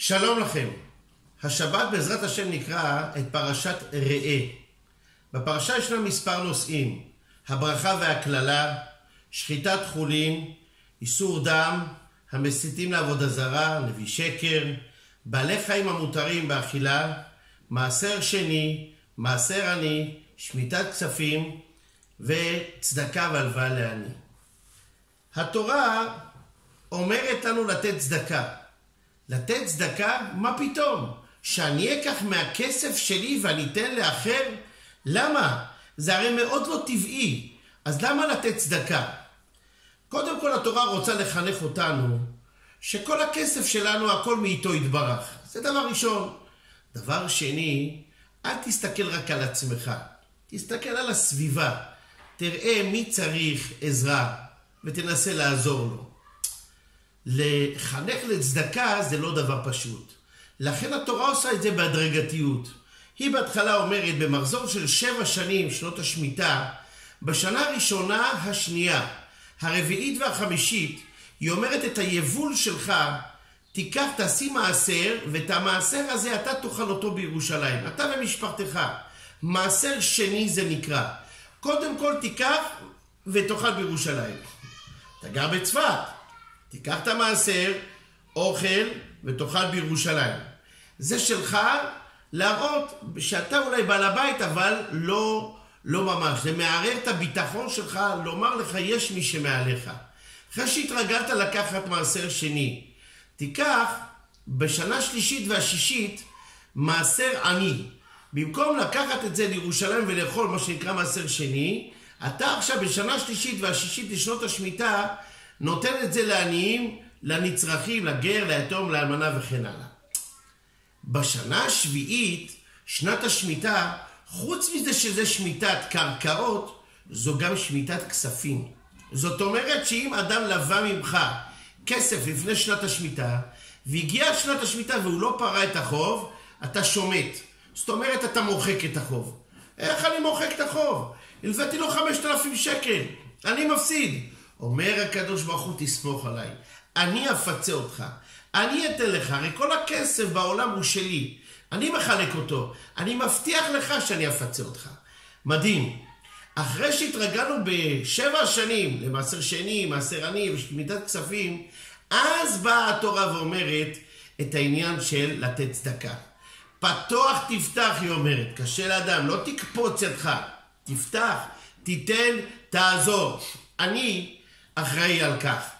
שלום לכם. השבת בעזרת השם נקרא את פרשת ראה. בפרשה ישנם מספר נושאים, הברכה והקללה, שחיטת חולין, איסור דם, המסיתים לעבודה זרה, נביא שקר, בעלי חיים המותרים באכילה, מעשר שני, מעשר עני, שמיטת כספים וצדקה והלוואה לעני. התורה אומרת לנו לתת צדקה. לתת צדקה? מה פתאום? שאני אקח מהכסף שלי ואני אתן לאחר? למה? זה הרי מאוד לא טבעי. אז למה לתת צדקה? קודם כל התורה רוצה לחנך אותנו שכל הכסף שלנו הכל מאיתו יתברך. זה דבר ראשון. דבר שני, אל תסתכל רק על עצמך, תסתכל על הסביבה. תראה מי צריך עזרה ותנסה לעזור לו. לחנך לצדקה זה לא דבר פשוט. לכן התורה עושה את זה בהדרגתיות. היא בהתחלה אומרת, במחזור של שבע שנים, שנות השמיטה, בשנה הראשונה, השנייה, הרביעית והחמישית, היא אומרת את היבול שלך, תיקח, תעשי מעשר, ואת המעשר הזה אתה תאכל אותו בירושלים, אתה ומשפחתך. מעשר שני זה נקרא. קודם כל תיקח ותאכל בירושלים. אתה גר בצפת, תיקח את המעשר, אוכל, ותאכל בירושלים. זה שלך להראות שאתה אולי בעל הבית, אבל לא, לא ממש. זה מערער את הביטחון שלך, לומר לך, יש מי שמעליך. אחרי שהתרגלת לקחת מעשר שני, תיקח בשנה שלישית והשישית מעשר עני. במקום לקחת את זה לירושלים ולאכול מה שנקרא מעשר שני, אתה עכשיו בשנה שלישית והשישית לשנות השמיטה נותן את זה לעניים, לנצרכים, לגר, ליתום, לאלמנה וכן הלאה. בשנה השביעית, שנת השמיטה, חוץ מזה שזה שמיטת קרקעות, זו גם שמיטת כספים. זאת אומרת שאם אדם לווה ממך כסף לפני שנת השמיטה, והגיעה שנת השמיטה והוא לא פרע את החוב, אתה שומט. זאת אומרת, אתה מוחק את החוב. איך אני מוחק את החוב? הלוויתי לו 5,000 שקל, אני מפסיד. אומר הקדוש ברוך הוא, תסמוך עליי. אני אפצה אותך. אני אתן לך, הרי כל הכסף בעולם הוא שלי. אני מחלק אותו. אני מבטיח לך שאני אפצה אותך. מדהים. אחרי שהתרגלנו בשבע שנים למעשר שני, מעשר עני ושמיטת כספים, אז באה התורה ואומרת את העניין של לתת צדקה. פתוח תפתח, היא אומרת. קשה לאדם, לא תקפוץ ידך. תפתח, תיתן, תעזור. אני אחראי על כך.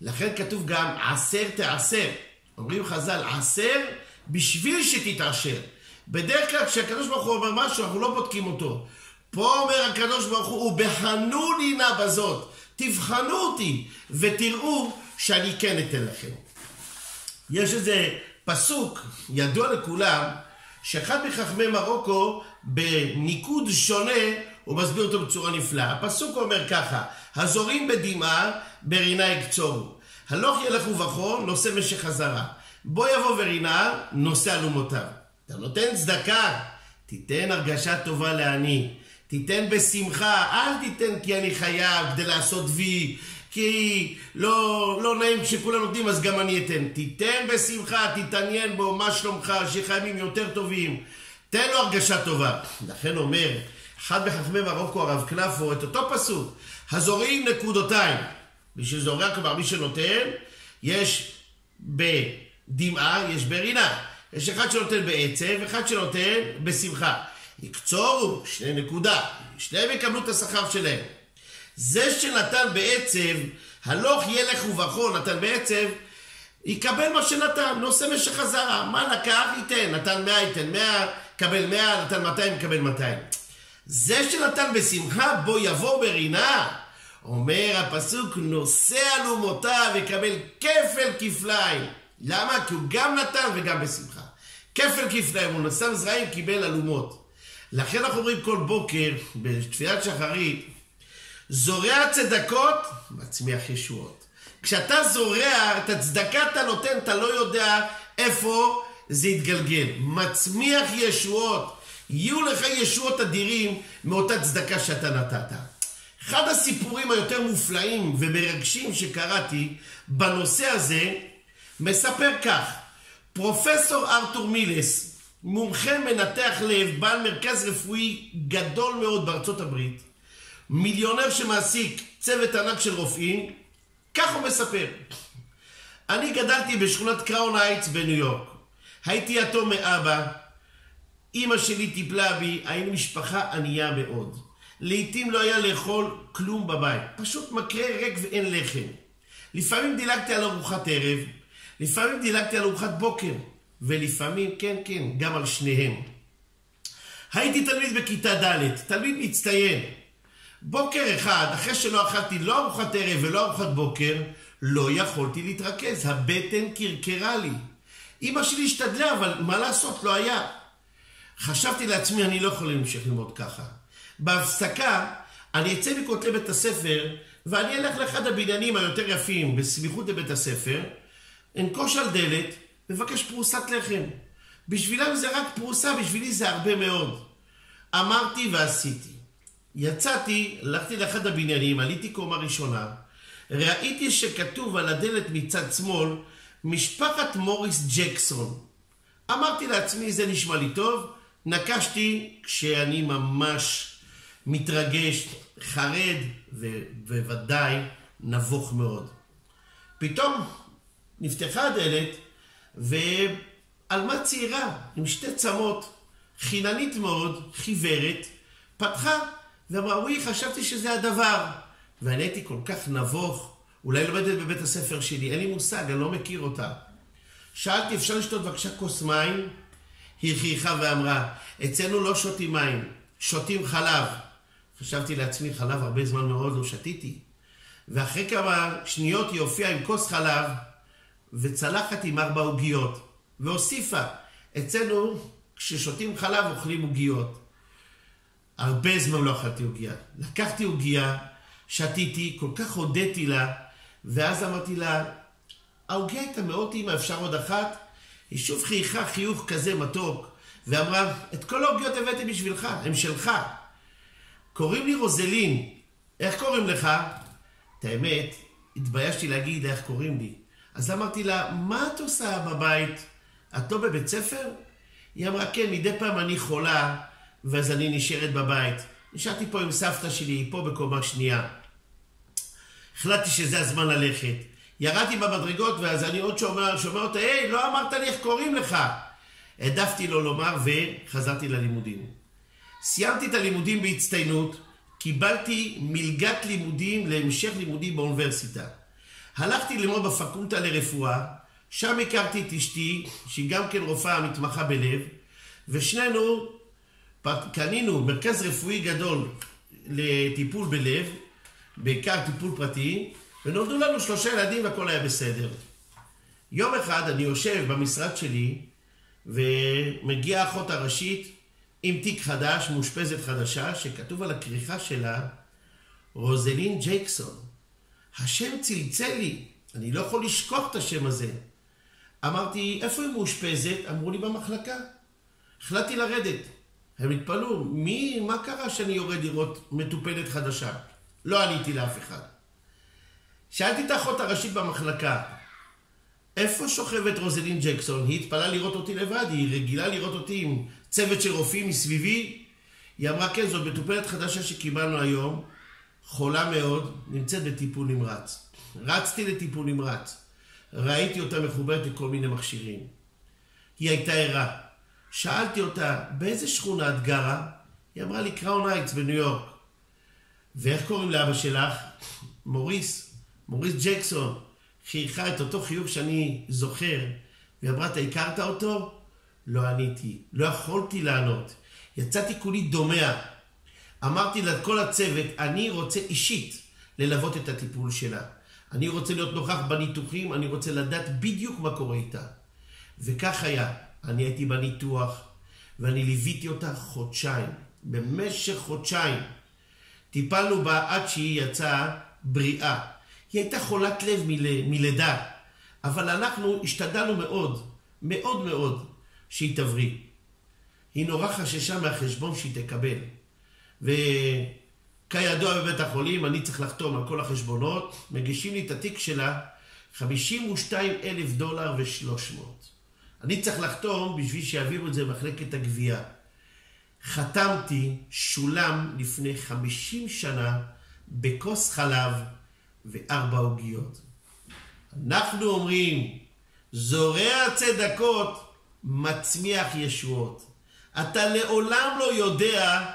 לכן כתוב גם עשר תעשר. אומרים חז"ל, עשר בשביל שתתעשר. בדרך כלל כשהקדוש ברוך הוא אומר משהו, אנחנו לא בודקים אותו. פה אומר הקדוש ברוך הוא, ובחנו נא בזאת. תבחנו אותי ותראו שאני כן אתן לכם. יש איזה פסוק ידוע לכולם, שאחד מחכמי מרוקו בניקוד שונה הוא מסביר אותו בצורה נפלאה. הפסוק אומר ככה, הזורים בדמעה, ברינה יקצורו. הלוך ילך ובכו, נושא משך חזרה. בוא יבוא ורינה, נושא אלומותיו. אתה נותן צדקה, תיתן הרגשה טובה לעני. תיתן בשמחה, אל תיתן כי אני חייב כדי לעשות וי, כי לא, לא נעים כשכולם נותנים אז גם אני אתן. תיתן בשמחה, תתעניין בו, מה שלומך, שיהיה יותר טובים. תן לו הרגשה טובה. לכן אומר, אחד מחכמי מרוקו, הרב כנפו, את אותו פסוק, הזורעים נקודותיים. מי שזורע, כלומר מי שנותן, יש בדמעה, יש ברינה. יש אחד שנותן בעצב, אחד שנותן בשמחה. יקצורו, שני נקודה, שניהם יקבלו את השכר שלהם. זה שנתן בעצב, הלוך ילך ובכו, נתן בעצב, יקבל מה שנתן, נושא משך חזרה. מה לקח? ייתן, נתן מאה, ייתן מאה, קבל מאה, נתן מאתיים, יקבל מאתיים. זה שנתן בשמחה, בו יבוא ברינה. אומר הפסוק, נושא אלומותיו יקבל כפל כפליים. למה? כי הוא גם נתן וגם בשמחה. כפל כפליים, הוא נשא זרעים, קיבל אלומות. לכן אנחנו אומרים כל בוקר, בתפילת שחרית, זורע צדקות, מצמיח ישועות. כשאתה זורע את הצדקה אתה נותן, אתה לא יודע איפה זה יתגלגל. מצמיח ישועות. יהיו לך ישועות אדירים מאותה צדקה שאתה נתת. אחד הסיפורים היותר מופלאים ומרגשים שקראתי בנושא הזה, מספר כך: פרופסור ארתור מילס, מומחה מנתח לב, בעל מרכז רפואי גדול מאוד בארצות הברית, מיליונר שמעסיק צוות ענק של רופאים, כך הוא מספר. אני גדלתי בשכונת קראון הייטס בניו יורק. הייתי יתום מאבא, אימא שלי טיפלה בי, היינו משפחה ענייה מאוד. לעתים לא היה לאכול כלום בבית, פשוט מקרר ריק ואין לחם. לפעמים דילגתי על ארוחת ערב, לפעמים דילגתי על ארוחת בוקר, ולפעמים, כן, כן, גם על שניהם. הייתי תלמיד בכיתה ד', תלמיד מצטיין. בוקר אחד, אחרי שלא אכלתי לא ארוחת ערב ולא ארוחת בוקר, לא יכולתי להתרכז, הבטן קרקרה לי. אמא שלי השתדלה, אבל מה לעשות, לא היה. חשבתי לעצמי, אני לא יכול להמשיך ללמוד ככה. בהפסקה, אני אצא מכותלי בית הספר, ואני אלך לאחד הבניינים היותר יפים בסמיכות לבית הספר, אנקוש על דלת, מבקש פרוסת לחם. בשבילם זה רק פרוסה, בשבילי זה הרבה מאוד. אמרתי ועשיתי. יצאתי, הלכתי לאחד הבניינים, עליתי קומה ראשונה, ראיתי שכתוב על הדלת מצד שמאל, משפחת מוריס ג'קסון. אמרתי לעצמי, זה נשמע לי טוב, נקשתי כשאני ממש מתרגש, חרד ובוודאי נבוך מאוד. פתאום נפתחה הדלת ועלמה צעירה עם שתי צמות, חיננית מאוד, חיוורת, פתחה ואמרה, וואי, חשבתי שזה הדבר. ואני הייתי כל כך נבוך, אולי לומדת בבית הספר שלי, אין לי מושג, אני לא מכיר אותה. שאלתי, אפשר לשתות בבקשה כוס מים? היא חייכה ואמרה, אצלנו לא שותים מים, שותים חלב. חשבתי לעצמי, חלב הרבה זמן מאוד לא שתיתי. ואחרי כמה שניות היא הופיעה עם כוס חלב וצלחת עם ארבע עוגיות, והוסיפה, אצלנו כששותים חלב אוכלים עוגיות. הרבה זמן לא אכלתי עוגיה. לקחתי עוגיה, שתיתי, כל כך הודיתי לה, ואז אמרתי לה, העוגיה הייתה מאוד טעימה, אפשר עוד אחת? היא שוב חייכה חיוך כזה מתוק, ואמרה, את כל העוגיות הבאתי בשבילך, הן שלך. קוראים לי רוזלין, איך קוראים לך? את האמת, התביישתי להגיד איך קוראים לי. אז אמרתי לה, מה את עושה בבית? את לא בבית ספר? היא אמרה, כן, מדי פעם אני חולה, ואז אני נשארת בבית. נשארתי פה עם סבתא שלי, פה בקומה שנייה. החלטתי שזה הזמן ללכת. ירדתי במדרגות, ואז אני עוד שומע, שומע אותה, היי, לא אמרת לי איך קוראים לך. העדפתי לו לומר, וחזרתי ללימודים. סיימתי את הלימודים בהצטיינות, קיבלתי מלגת לימודים להמשך לימודים באוניברסיטה. הלכתי ללמוד בפקולטה לרפואה, שם הכרתי את אשתי, שהיא גם כן רופאה מתמחה בלב, ושנינו קנינו מרכז רפואי גדול לטיפול בלב, בעיקר טיפול פרטי, ונולדו לנו שלושה ילדים והכל היה בסדר. יום אחד אני יושב במשרד שלי, ומגיעה האחות הראשית עם תיק חדש, מאושפזת חדשה, שכתוב על הכריכה שלה רוזלין ג'ייקסון. השם צלצל לי, אני לא יכול לשכוח את השם הזה. אמרתי, איפה היא מאושפזת? אמרו לי במחלקה. החלטתי לרדת. הם התפלאו, מי, מה קרה שאני יורד לראות מטופלת חדשה? לא עניתי לאף אחד. שאלתי את האחות הראשית במחלקה, איפה שוכבת רוזלין ג'קסון? היא התפלאה לראות אותי לבד, היא רגילה לראות אותי עם צוות של רופאים מסביבי. היא אמרה, כן, זאת מטופלת חדשה שקיבלנו היום, חולה מאוד, נמצאת בטיפול נמרץ. רצתי לטיפול נמרץ. ראיתי אותה מחוברת לכל מיני מכשירים. היא הייתה ערה. שאלתי אותה, באיזה שכונה את גרה? היא אמרה לי, קראון הייטס בניו יורק. ואיך קוראים לאבא שלך? מוריס, מוריס ג'קסון. חייכה את אותו חיוך שאני זוכר, והיא אמרה, אתה הכרת אותו? לא עניתי, לא יכולתי לענות. יצאתי כולי דומע. אמרתי לכל הצוות, אני רוצה אישית ללוות את הטיפול שלה. אני רוצה להיות נוכח בניתוחים, אני רוצה לדעת בדיוק מה קורה איתה. וכך היה. אני הייתי בניתוח, ואני ליוויתי אותה חודשיים. במשך חודשיים. טיפלנו בה עד שהיא יצאה בריאה. היא הייתה חולת לב מל... מלידה, אבל אנחנו השתדלנו מאוד, מאוד מאוד, שהיא תבריא. היא נורא חששה מהחשבון שהיא תקבל. וכידוע בבית החולים, אני צריך לחתום על כל החשבונות, מגישים לי את התיק שלה, 52 אלף דולר ו-300. אני צריך לחתום בשביל שיעבירו את זה במחלקת הגבייה. חתמתי, שולם לפני 50 שנה בכוס חלב וארבע עוגיות. אנחנו אומרים, זורע צדקות, מצמיח ישועות. אתה לעולם לא יודע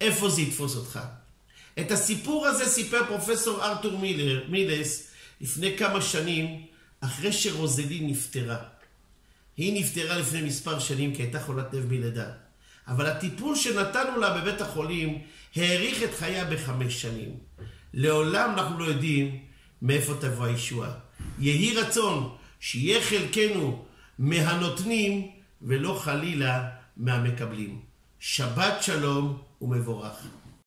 איפה זה יתפוס אותך. את הסיפור הזה סיפר פרופסור ארתור מילר, מילס לפני כמה שנים, אחרי שרוזלין נפטרה. היא נפטרה לפני מספר שנים כי הייתה חולת לב מלידה. אבל הטיפול שנתנו לה בבית החולים האריך את חייה בחמש שנים. לעולם אנחנו לא יודעים מאיפה תבוא הישועה. יהי רצון שיהיה חלקנו מהנותנים ולא חלילה מהמקבלים. שבת שלום ומבורך.